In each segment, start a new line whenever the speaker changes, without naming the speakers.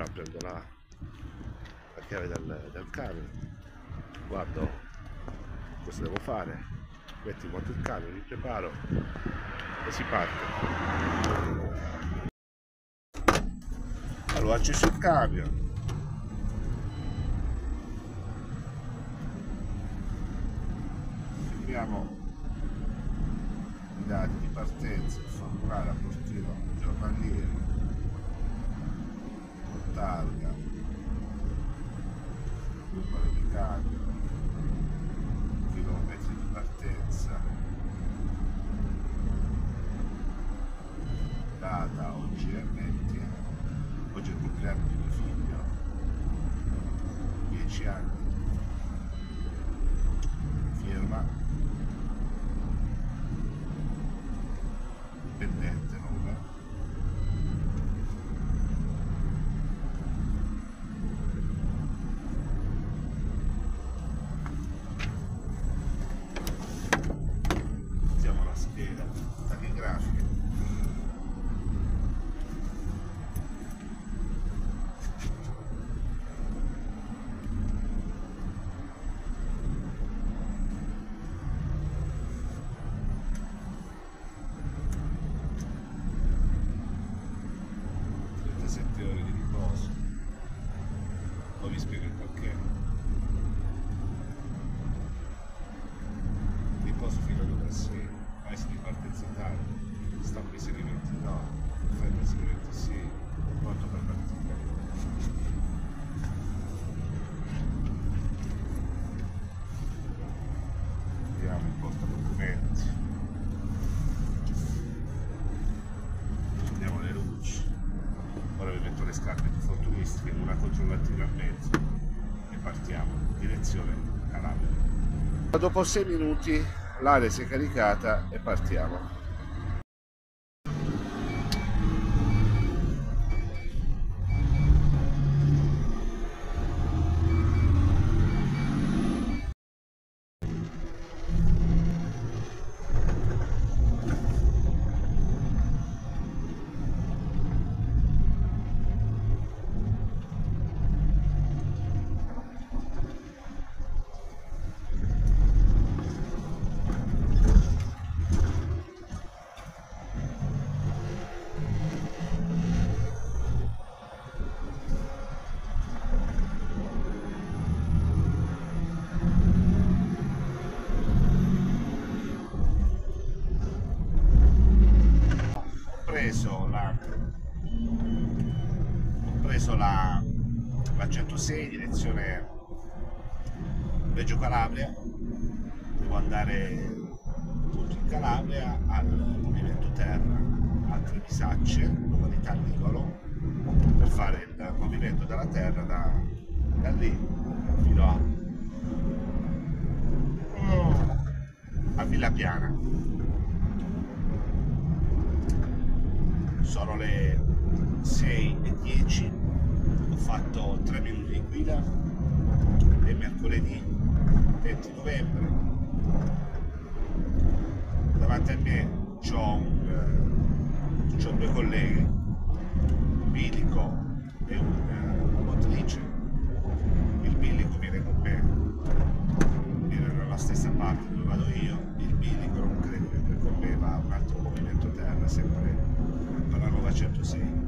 ora prendo la, la chiave del, del camion. Guardo cosa devo fare? Metto in moto il camion mi preparo e si parte. Allora acceso il camion. Abbiamo i dati di partenza il formulario a postino giornaliero targa numero di cambio chilometri di partenza. Data oggi è 20 oggi è il compleanno di mio figlio. 10 anni spiego il perché. Riposo fino alle ore 6 paese di partenza tardi stampa i segmenti no ferma i segmenti sì. Pronto per partire? Vediamo il porta documenti accendiamo le luci. Ora vi metto le scarpe di fortunistiche una controllativa in mezzo e partiamo direzione Calabria. Dopo 6 minuti l'area si è caricata e partiamo 106 direzione Reggio Calabria. Devo andare appunto in Calabria al movimento terra a Trevisacce località Nivolo per fare il movimento della terra da, da lì fino a, a Villa Piana. Sono le 6 e 10 ho fatto 3 minuti di guida è mercoledì 20 novembre. Davanti a me c'ho, un, eh, due colleghe un bilico e una eh, motrice. Il bilico viene con me viene dalla stessa parte dove vado io. Il bilico non credo che con me va un altro movimento terra sempre dalla nuova 106.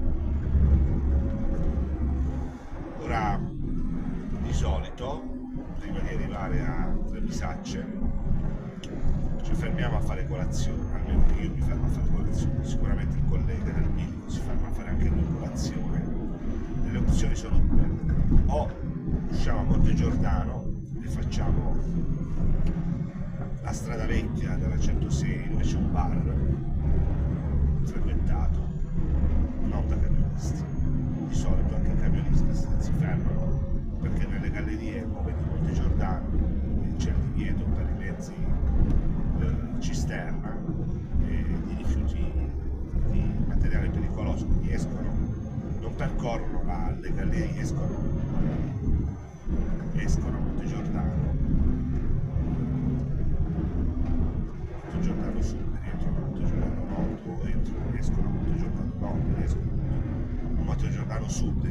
A Trevisacce ci fermiamo a fare colazione almeno io mi fermo a fare colazione. Sicuramente il collega del bilico si ferma a fare anche lui colazione. Le opzioni sono due. O usciamo a Monte Giordano e facciamo la strada vecchia della 106 dove c'è un bar frequentato non da camionisti di solito anche i camionisti si, fermano perché nelle gallerie nuove di Monte Giordano non percorrono la, le gallerie escono escono a Monte Giordano Monte Giordano Sud rientrano a Monte Giordano Nord entrano, escono a Monte Giordano Nord escono a Monte Giordano Sud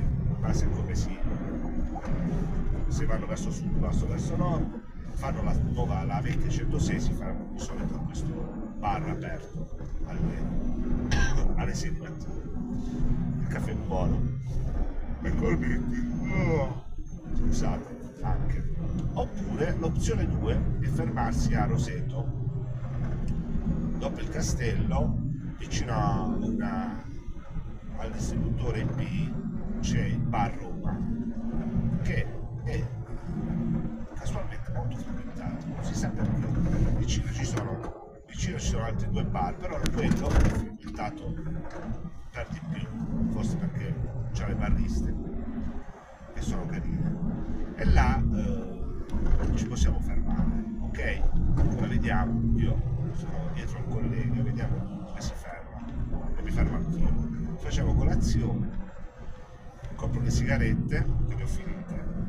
vanno verso sud, verso, verso nord, fanno la nuova, la vecchia 106, si fa di solito a questo bar aperto alle, alle 6 di mattina. Il caffè è buono, cornetti, oh, scusate, anche. Oppure l'opzione 2 è fermarsi a Roseto, dopo il castello, vicino a una, al distributore IP c'è il bar Roma, che è casualmente molto frequentato, non si sa perché. Vicino ci sono, vicino ci sono altri due bar, però quello è frequentato per di più, forse perché c'ha le barriste, che sono carine. E là eh, ci possiamo fermare, ok? Ora vediamo, io sono dietro al collega, vediamo dove si ferma e mi fermo anch'io. Facciamo colazione, compro le sigarette che ne ho finite.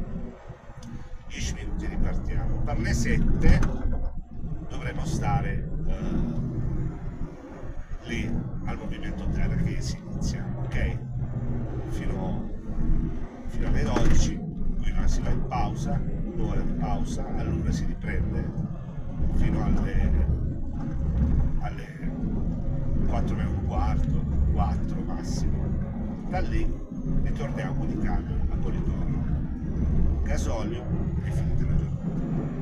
10 minuti ripartiamo. Per le 7 dovremo stare eh, lì al movimento terra che si inizia, ok? Fino, fino alle 12, poi si va in pausa, un'ora di pausa, allora si riprende fino alle alle 4 meno un quarto, 4 massimo. Da lì ritorniamo di camion a Politoro. Gasolio e finita la giornata.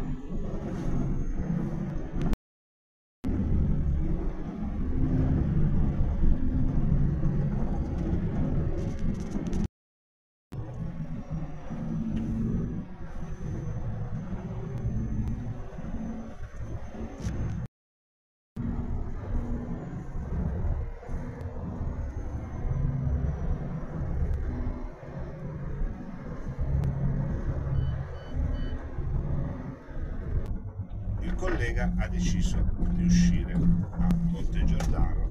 Collega ha deciso di uscire a Monte Giordano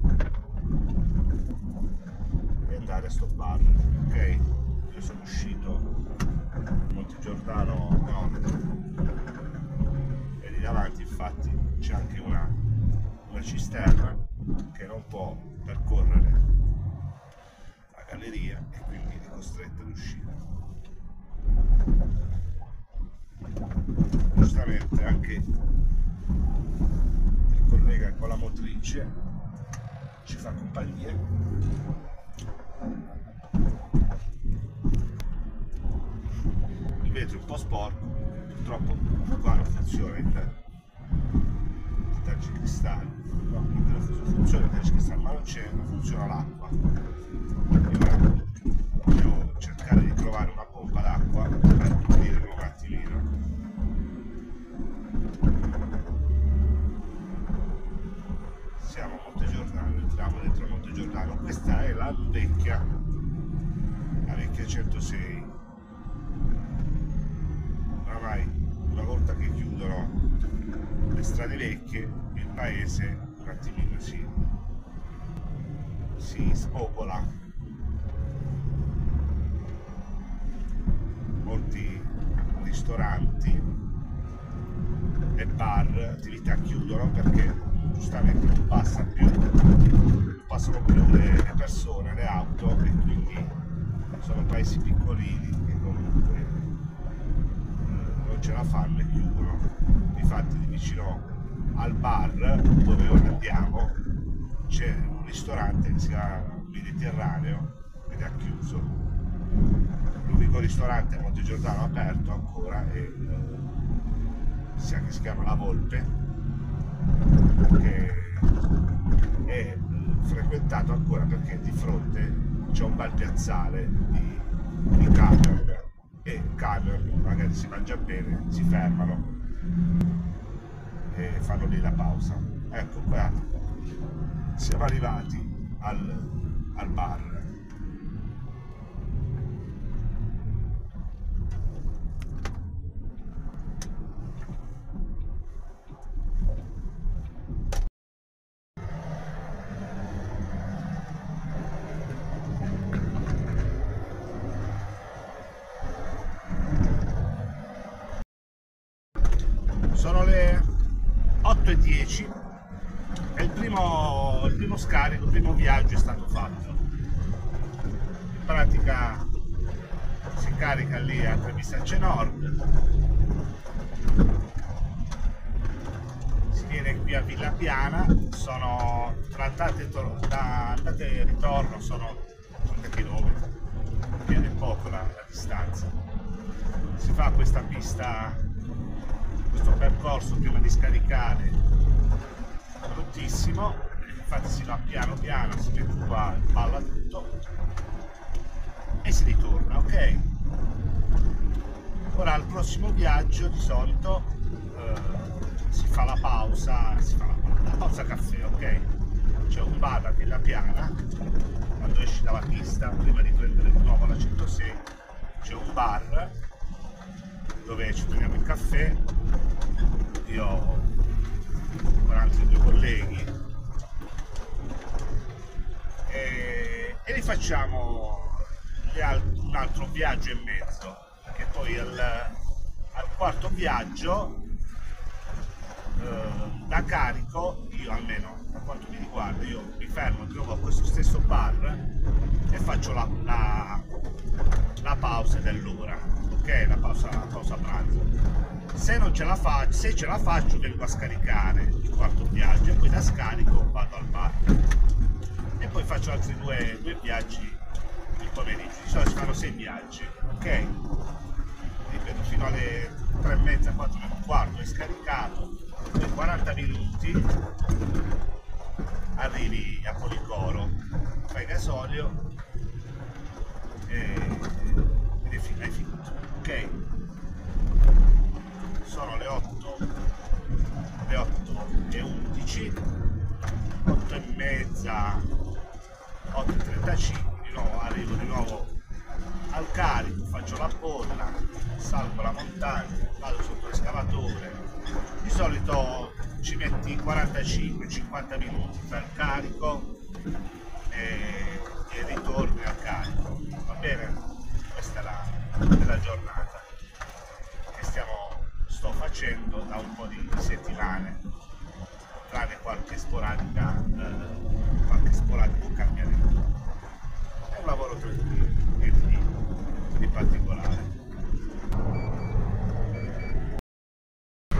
e andare a sto bar. Ok? Io sono uscito a Monte Giordano no e lì davanti infatti c'è anche una, una cisterna che non può percorrere la galleria e quindi è costretta ad uscire. Giustamente anche collega con la motrice ci fa compagnia. Il vetro è un po' sporco purtroppo qua non funziona il tergicristallo no, non funziona il tergicristallo ma non c'è non funziona l'acqua questa è la vecchia, la vecchia 106. Oramai una volta che chiudono le strade vecchie, il paese un attimino si, si spopola. Molti ristoranti e bar attività chiudono perché giustamente non passa più, passano più le, persone, le auto e quindi sono paesi piccolini che comunque eh, non ce la fanno e chiudono. Infatti di vicino al bar dove ora andiamo c'è un ristorante che si chiama Mediterraneo ed è chiuso. L'unico ristorante a Monte Giordano aperto ancora è, eh, si chiama La Volpe che è frequentato ancora perché di fronte c'è un bel piazzale di, di camion e camion magari si mangia bene, si fermano e fanno lì la pausa. Ecco qua siamo arrivati al, al bar. sono le 8 e 10 e il primo, scarico, il primo viaggio è stato fatto. In pratica si carica lì a Tremisacce Nord si viene qui a Villa Piana sono tra andate e ritorno sono 30 km viene poco la, la distanza. Si fa questa pista questo percorso prima di scaricare bruttissimo infatti si va piano piano si mette qua balla tutto e si ritorna ok? Ora al prossimo viaggio di solito eh, si fa la pausa si fa la, la pausa caffè ok? C'è un bar a Villa Piana quando esci dalla pista prima di prendere di nuovo la 106 c'è un bar dove ci prendiamo il caffè. Io altri due colleghi e, e rifacciamo un altro viaggio e mezzo che poi al, al quarto viaggio eh, da carico io almeno per quanto mi riguarda io mi fermo di nuovo a questo stesso bar e faccio la, la, la pausa dell'ora ok? La pausa, la pausa pranzo. Se non ce la faccio se ce la faccio vengo a scaricare il quarto viaggio e poi da scarico vado al bar e poi faccio altri due, due viaggi il pomeriggio. Di solito fanno sei viaggi ok? Ripeto fino alle tre e mezza quattro e un quarto è scaricato. Poi 40 minuti arrivi a Policoro. Fai gasolio e, ed è hai finito ok? Sono le 8 le 8 e 11 8 e mezza 8 e 35 di nuovo arrivo di nuovo al carico faccio la bolla salgo la montagna vado sotto l'escavatore di solito ci metti 45-50 minuti per carico e, e ritorni al carico. Va bene? Questa è la, è la giornata sto facendo da un po' di settimane, tranne qualche sporadica, eh, qualche sporadico cambiamento. È un lavoro tranquillo, niente di, di particolare.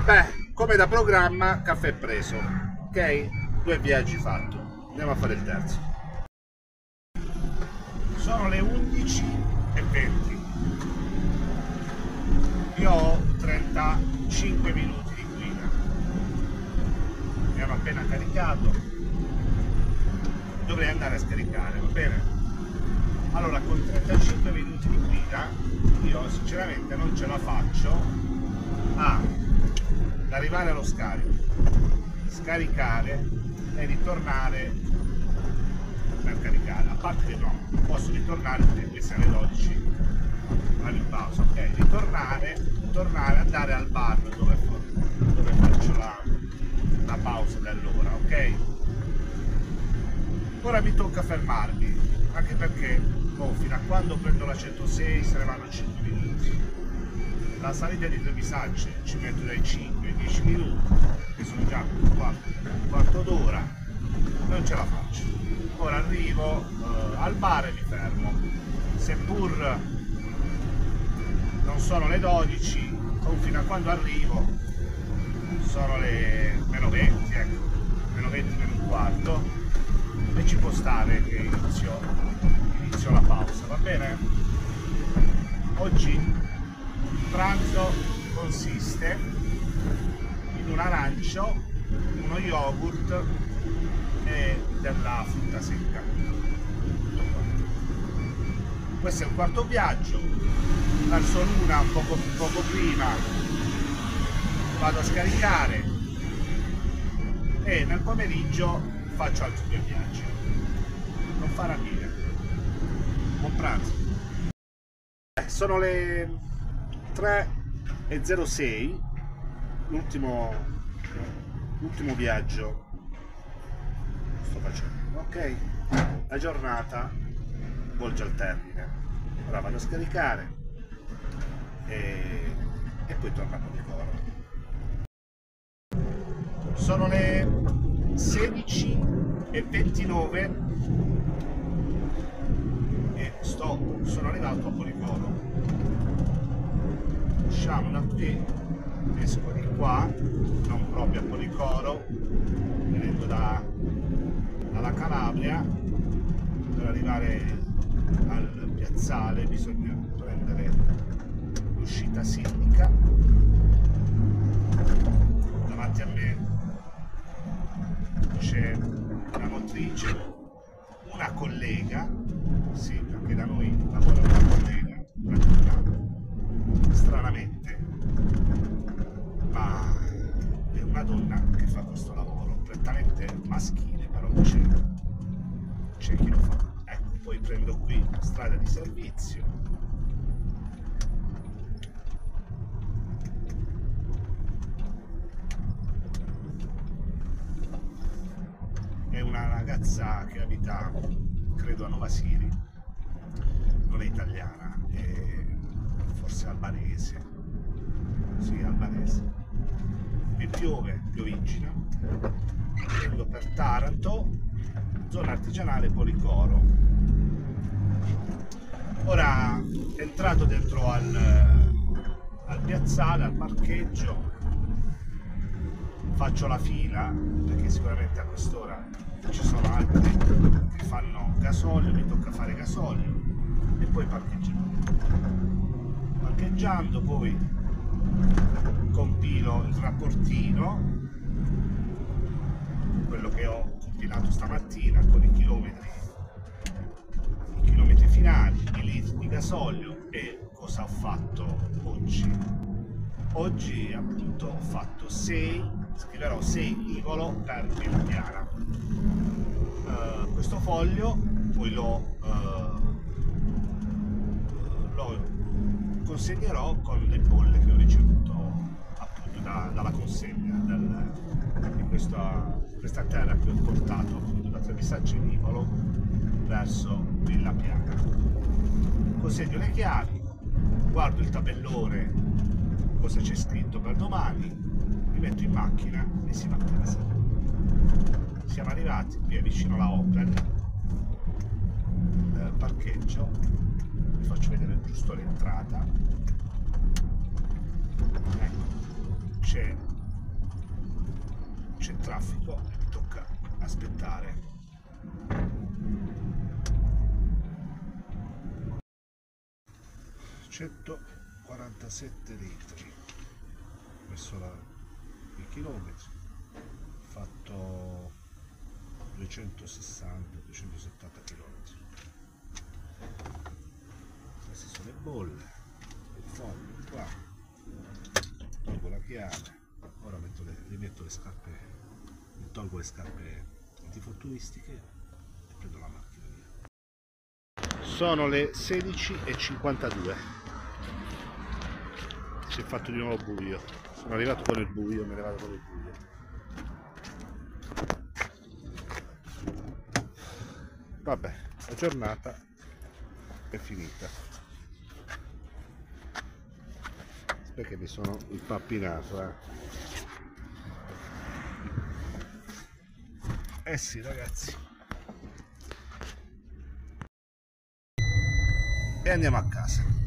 Beh, come da programma, caffè preso, ok? Due viaggi fatti, andiamo a fare il terzo. Sono le 11 e 20 io ho 35 minuti di guida mi hanno appena caricato dovrei andare a scaricare va bene. Allora con 35 minuti di guida io sinceramente non ce la faccio a arrivare allo scarico scaricare e ritornare per caricare. A parte che no posso ritornare perché siamo alle 12 vado in pausa ok? Ritornare tornare andare al bar dove, dove faccio la, la pausa dell'ora ok ora mi tocca fermarmi anche perché oh, fino a quando prendo la 106 se ne vanno 5 minuti. La salita di Trevisacce ci metto dai 5 ai 10 minuti che sono già un quarto, un quarto d'ora non ce la faccio. Ora arrivo eh, al bar e mi fermo. Seppur non sono le 12 o fino a quando arrivo sono le stare che inizio, inizio la pausa va bene? Oggi il pranzo consiste in un arancio uno yogurt e della frutta secca. Questo è il quarto viaggio verso l'una poco, poco prima vado a scaricare e nel pomeriggio faccio altri due viaggi non fa rapire buon pranzo. Eh, sono le 3.06 l'ultimo l'ultimo viaggio. Sto facendo ok? La giornata volge al termine. Ora vado a scaricare e, e poi torna a Policoro. Sono le 16 e 29 e sto, sono arrivato a Policoro. usciamo da qui esco di qua non proprio a Policoro venendo da, dalla Calabria per arrivare al piazzale bisogna prendere l'uscita sindica davanti a me c'è una motrice una collega sì anche da noi lavora collega una donna stranamente. Ma è una donna che fa questo lavoro prettamente maschile però c'è c'è chi lo fa. Ecco poi prendo qui strada di servizio. È una ragazza che abita credo a Nova Siri non è italiana è forse albanese. Sì albanese. Mi piove piovigina prendo per Taranto zona artigianale Policoro. Ora entrato dentro al, al piazzale al parcheggio. Faccio la fila perché sicuramente a quest'ora ci sono altri che fanno gasolio, mi tocca fare gasolio e poi parcheggiamo. Parcheggiando poi compilo il rapportino, quello che ho compilato stamattina con i chilometri, i chilometri finali, i litri di gasolio e cosa ho fatto oggi. Oggi appunto ho fatto 6 scriverò 6 Ivolo per Villa Piana. Uh, questo foglio poi lo, uh, lo, consegnerò con le bolle che ho ricevuto appunto da, dalla consegna del, di questa, questa, terra che ho portato appunto da Trevisaccio in Ivolo verso Villa Piana. Consegno le chiavi, guardo il tabellone cosa c'è scritto per domani mi metto in macchina e si va a casa. Siamo arrivati qui vicino alla Opel, il parcheggio, vi faccio vedere giusto l'entrata. Ecco, c'è, c'è traffico, mi tocca aspettare. ...147 litri messo la di chilometri fatto 260 270 chilometri queste sono le bolle il foglio qua. Tolgo la chiave. Ora metto le, rimetto le scarpe tolgo le scarpe antifortunistiche e prendo la macchina via. Sono le 16.52 si è fatto di nuovo buio. Sono arrivato con il buio, me ne vado con il buio. Vabbè, la giornata è finita. Perché mi sono impappinato, eh. Eh sì ragazzi. E andiamo a casa.